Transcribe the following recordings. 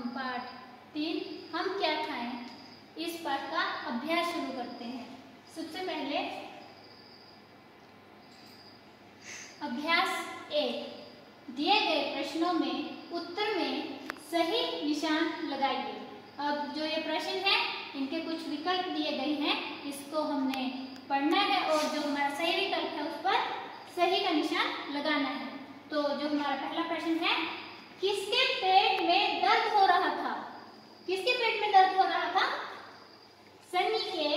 पाठ तीन, हम क्या खाएँ? इस पाठ का अभ्यास शुरू करते हैं। सबसे पहले अभ्यास एक। दिए गए प्रश्नों में उत्तर में सही निशान लगाइए। अब जो ये प्रश्न है, इनके कुछ विकल्प दिए गए हैं। इसको हमने पढ़ना है और जो हमारा सही विकल्प है, उस पर सही का निशान लगाना है। तो जो हमारा पहला प्रश्न है किसके पेट में दर्द हो रहा था? किसके पेट में दर्द हो रहा था? सन्नी के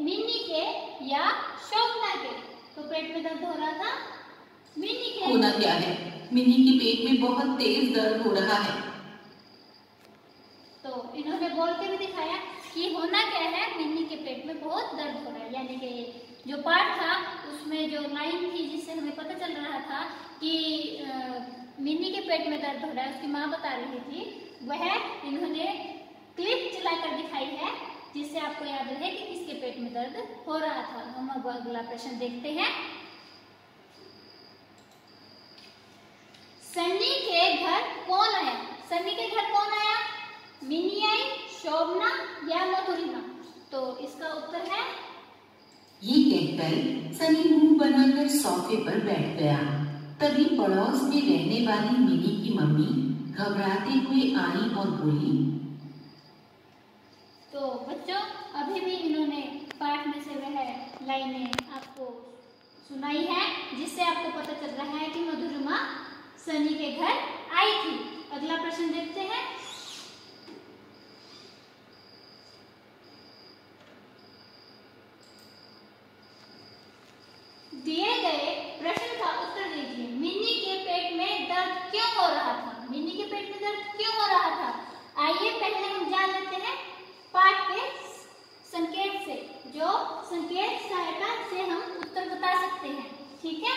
मिन्नी के या शोभना के? तो पेट में दर्द हो रहा था? मिन्नी के। होना क्या है? मिनी के पेट में बहुत तेज दर्द हो रहा है। तो इन्होंने बोल के भी दिखाया कि होना क्या है? मिन्नी के पेट में बहुत दर्द हो रहा है। यानी कि जो पार्ट था उसमें जो लाइन थी जिससे हमें पता चल रहा था कि मिन्नी के पेट में दर्द हो रहा है, उसकी माँ बता रही थी। वह इन्होंने क्लिप चलाकर दिखाई है, जिससे आपको याद रहे कि किसके पेट में दर्द हो रहा था। हम अब अगला प्रश्न देखते हैं। सन्नी के घर कौन आया? सन्नी के घर कौन आया? मिनी आई, शोभना या मधुरिमा? तो इसका उत्तर है ये कहकर सनी मुँह बनाकर सोफे पर बैठ गया। तभी पड़ोस में रहने वाली मिनी की मम्मी घबराती हुई आई और बोली तो बच्चों, अभी भी इन्होंने पाठ में से वह लाइनें आपको सुनाई है, जिससे आपको पता चल रहा है कि मधुरमा सनी के घर आई थी। अगला प्रश्न देखते हैं दिए गए प्रश्न का उत्तर दीजिए मिन्नी के पेट में दर्द क्यों हो रहा था मिन्नी के पेट में दर्द क्यों हो रहा था आइए पहले हम जान लेते हैं पाठ के संकेत से जो संकेत सहायता से हम उत्तर बता सकते हैं ठीक है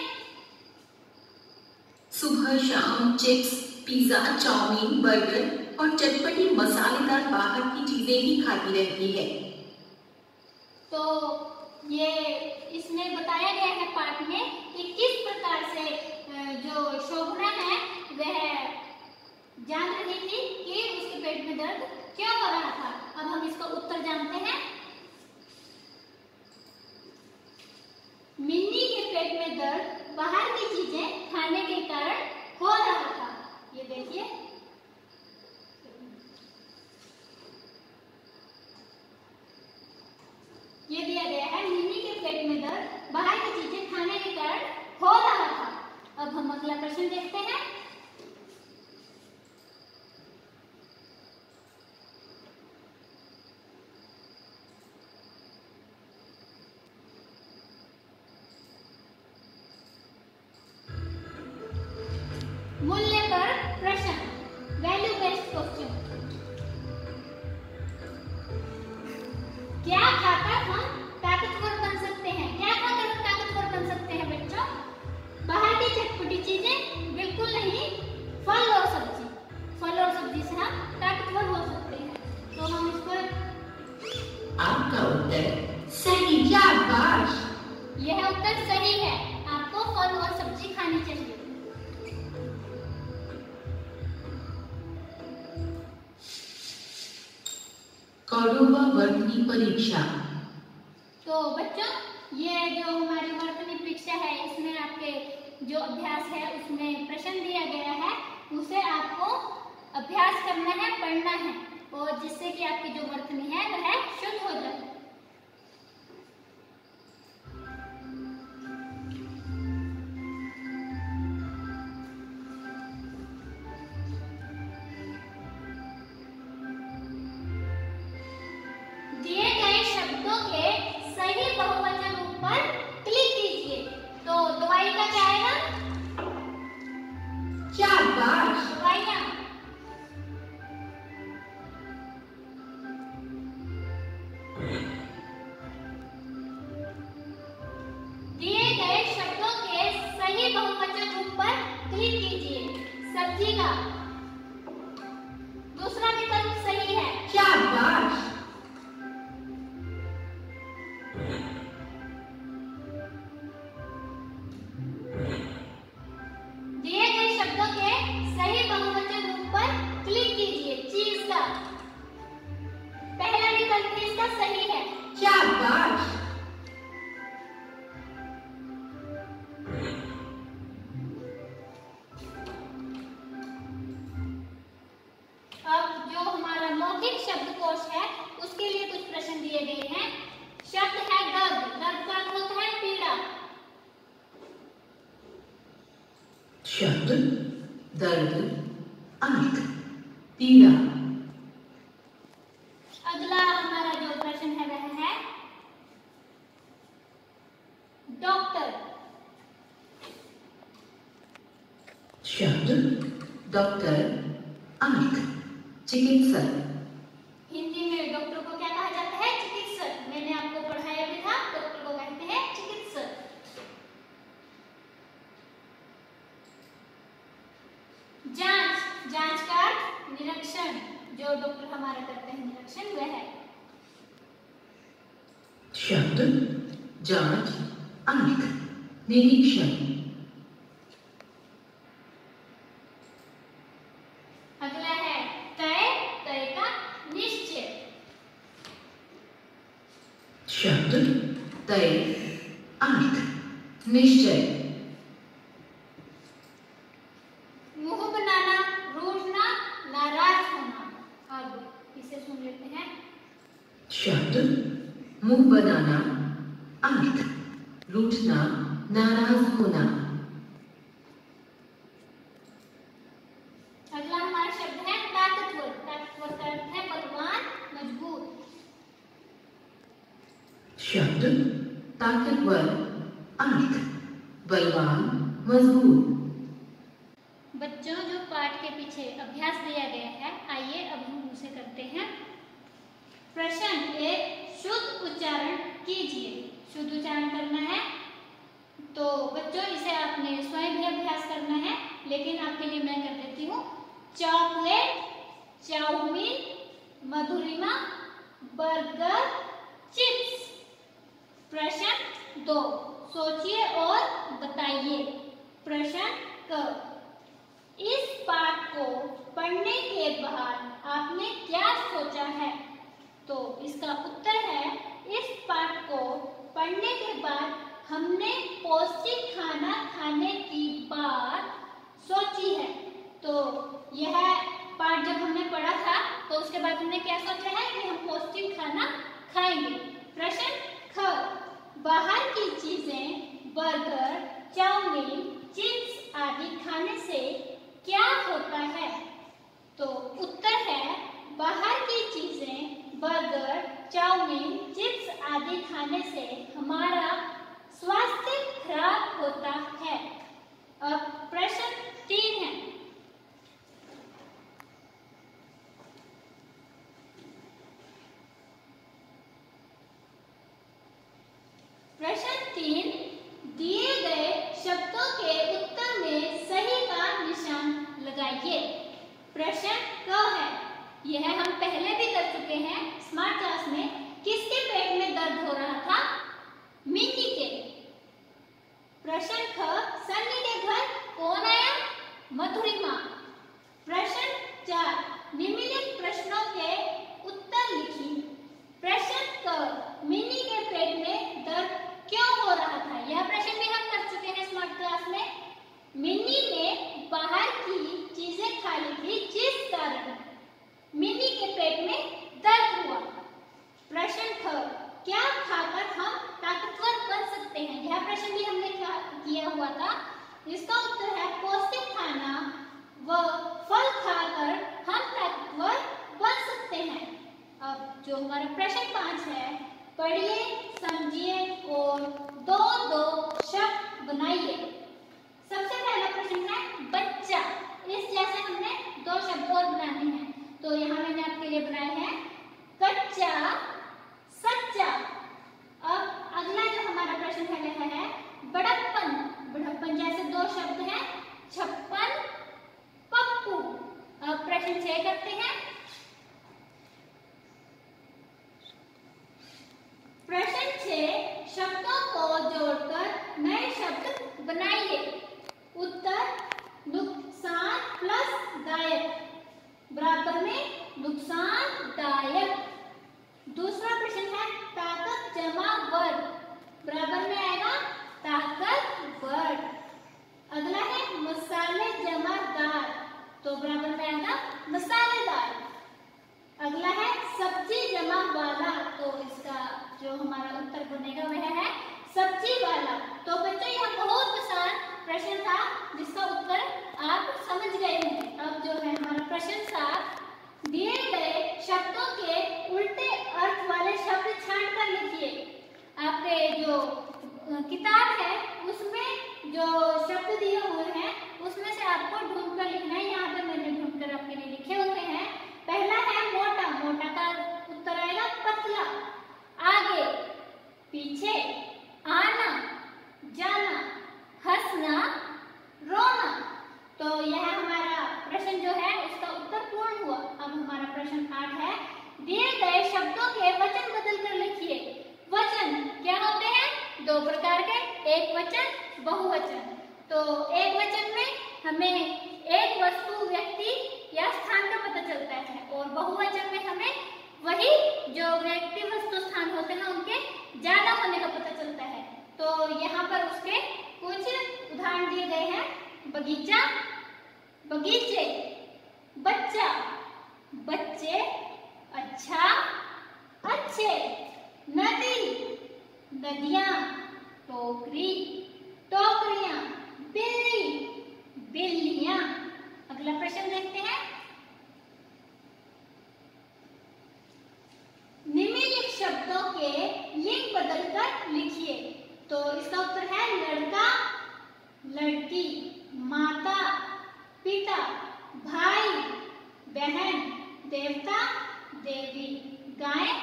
सुबह शाम चिप्स, पिज्जा, चाउमीन, बर्गर और चटपटी मसालेदार बाहर की चीज़ें ही खाती रहती है। तो ये इसमें बताया गया है पाठ में कि किस प्रकार से जो शोभना है, वह जान रही थी कि उसके पेट में दर्द क्यों हो रहा था। अब हम इसका उत्तर जानते हैं मिन्नी के पेट में दर्द बाहर की चीज़ें खाने के कारण हो रहा था ये देखिए ये दिया गया है मिनी के पेट में दर्द, बाहर की चीज़ें खाने के कारण हो रहा था। अब हम अगला प्रश्न देखते हैं। मूल्य यह उत्तर सही है। आपको फल और सब्ज़ी खानी चाहिए। कौरवा वर्तनी परीक्षा। तो बच्चों ये जो हमारी वर्तनी परीक्षा है इसमें आपके जो अभ्यास है उसमें प्रश्न दिया गया है उसे आपको अभ्यास करना है पढ़ना है। और जिससे कि आपकी जो वर्तनी है वह शुद्ध शब्द दर्द आँख पीड़ा। अगला हमारा जो प्रश्न है वह है डॉक्टर। शब्द डॉक्टर आँख चिकित्सक हिंदी में डॉक्टर को क्या कहा जाता है चिकित्सक मैंने आपको पढ़ाया भी था डॉक्टर को कहते हैं चिकित्सक जाँच जाँच का अर्थ निरीक्षण जो डॉक्टर हमारा करते हैं निरीक्षण वह है। शब्द जाँच आँख निरीक्षण। अगला है तय तय का निश्चय। शब्द तय आँख निश्चय मुँह बनाना रूठना नाराज़ होना अब इसे सुन लेते हैं शब्द मुँह बनाना आँख रूठना नाराज़ होना। अगला हमारा शब्द है ताकतवर ताकतवर का अर्थ है बलवान मज़बूत। शब्द ताकतवर आँख बलवान मज़बूत। बच्चों जो पाठ के पीछे अभ्यास दिया गया है आइए अब हम उसे करते हैं। प्रश्न एक शुद्ध उच्चारण कीजिए। शुद्ध उच्चारण करना है तो बच्चों, इसे आपने स्वयं भी अभ्यास करना है, लेकिन आपके लिए मैं कर देती हूँ। Chocolate, chow mein, Madhurima, burger, chips. प्रश्न दो, सोचिए और बताइए। प्रश्न क, इस पाठ को पढ़ने के बाद आपने क्या सोचा है? तो इसका उत्तर है, इस पाठ को पढ़ने के बाद हमने पौष्टिक खाना खाने की बात सोची है। तो यह पाठ जब हमने पढ़ा था तो उसके बाद हमने क्या सोचा है कि हम पौष्टिक खाना खाएँगे। प्रश्न ख, बाहर की चीज़ें, बर्गर, चाउमीन, चिप्स आदि खाने से क्या होता है? तो उत्तर है, बाहर चाउमीन चिप्स आदि खाने से हमारा स्वास्थ्य खराब होता है। अब प्रश्न तीन है प्रश्न तीन दिए गए शब्दों के उत्तर में सही का निशान लगाइए प्रश्न क है यह हम पहले भी कर चुके हैं स्मार्ट क्लास में किसके पेट में दर्द हो रहा था मिनी के प्रश्न ख सन्नी के घर कौन आया मधुरिमा प्रश्न चार निम्नलिखित प्रश्नों के उत्तर लिखिए प्रश्न क मिनी के पेट में दर्द क्यों हो रहा था यह प्रश्न भी हम कर चुके हैं स्मार्ट क्लास में मिनी ने बाहर की चीज़ें खा ली थी जिस कारण मिनी के पेट में दर्द हुआ प्रश्न ख क्या खाकर हम ताकतवर बन सकते हैं यह प्रश्न भी हमने किया हुआ था इसका उत्तर है पौष्टिक खाना व फल खाकर हम ताकतवर बन सकते हैं अब जो हमारा प्रश्न पाँच है, पढ़िए, समझिए और दो दो शब्द बनाइए। सबसे पहला प्रश्न है, बच्चा। इस जैसे हमने दो शब्द और बनाने हैं। तो यहाँ मैंने आपके लिए बनाए हैं, कच्चा, सच्चा। अब अगला जो हमारा प्रश्न है, वह है बड़प्पन बड़प्पन जैसे दो शब्द हैं छप्पन पप्पू अब प्रश्न छह करते हैं प्रश्न छह शब्दों को जोड़कर नए शब्द बनाइए उत्तर नुकसान प्लस दायक बराबर में नुकसानदायक दूसरा प्रश्न है ताकत जमा वर्ग बराबर में आएगा ताकतवर अगला है मसाले जमादार तो बराबर में आएगा मसालेदार। अगला है सब्ज़ी जमा वाला। तो इसका जो हमारा उत्तर बनेगा वह है सब्ज़ी वाला। तो बच्चों, यह बहुत आसान प्रश्न था जिसका उत्तर आप समझ गए होंगे अब जो है हमारा प्रश्न सात दिए गए शब्दों के उल्टे अर्थ वाले शब्द छांट कर लिखिए आपके जो किताब है, उसमें जो शब्द दिए हुए हैं, उसमें से आपको ढूंढ कर लिखना है। यहाँ पे मैंने ढूंढ कर आपके लिए लिखे हुए हैं। पहला है मोटा मोटा का उत्तर आएगा पतला। आगे, पीछे, आना, जाना, हंसना, रोना। तो यह हमारा प्रश्न जो है उसका उत्तर पूर्ण हुआ। अब हमारा प्रश्न आठ है। दिए गए शब्दों के वचन बदल कर लिखिए वचन क्या होते हैं दो प्रकार के, एक वचन, बहुवचन। तो एक वचन में हमें एक वस्तु, व्यक्ति या स्थान का पता चलता है और बहुवचन में हमें वही जो व्यक्ति वस्तु, स्थान होते हैं उनके ज़्यादा होने का पता चलता है। तो यहाँ पर उसके कुछ उदाहरण दिए गए हैं। बगीचा, बगीचे, बच्चा, बच्चे अच्छा अच्छे, नदी नदियाँ, टोकरी, टोकरियाँ, बिल्ली, बिल्लियाँ। अगला प्रश्न देखते हैं। निम्नलिखित शब्दों के लिंग बदलकर लिखिए। तो इसका उत्तर है लड़का, लड़की, माता, पिता, भाई, बहन, देवता, देवी, गाय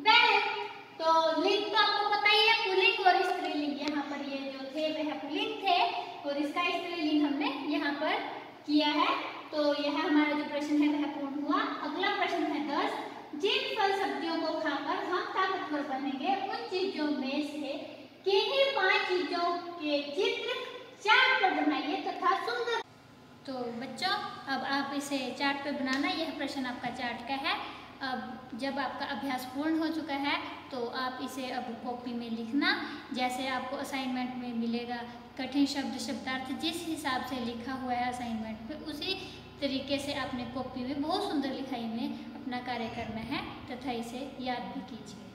बैल तो लिंग तो आपको पता ही है पुलिंग और स्त्रीलिंग यहाँ पर ये जो थे वह पुलिंग थे और इसका स्त्रीलिंग हमने यहाँ पर किया है। तो यह हमारा जो प्रश्न है, वह पूर्ण हुआ। अगला प्रश्न है दस। जिन फल सब्जियों को खाकर हम ताकतवर बनेंगे, उन चीज़ों में से किन्हीं पाँच चीज़ों के चित्र चार्ट पर बनाइए तथा सुंदर तो बच्चों, अब आप इसे चार्ट पे बनाना। यह प्रश्न आपका चार्ट का है। अब जब आपका अभ्यास पूर्ण हो चुका है तो आप इसे अब कॉपी में लिखना। जैसे आपको असाइनमेंट में मिलेगा कठिन शब्द शब्दार्थ, जिस हिसाब से लिखा हुआ है असाइनमेंट पे उसी तरीके से आपने कॉपी में बहुत सुंदर लिखाई में अपना कार्य करना है। तथा इसे याद भी कीजिए।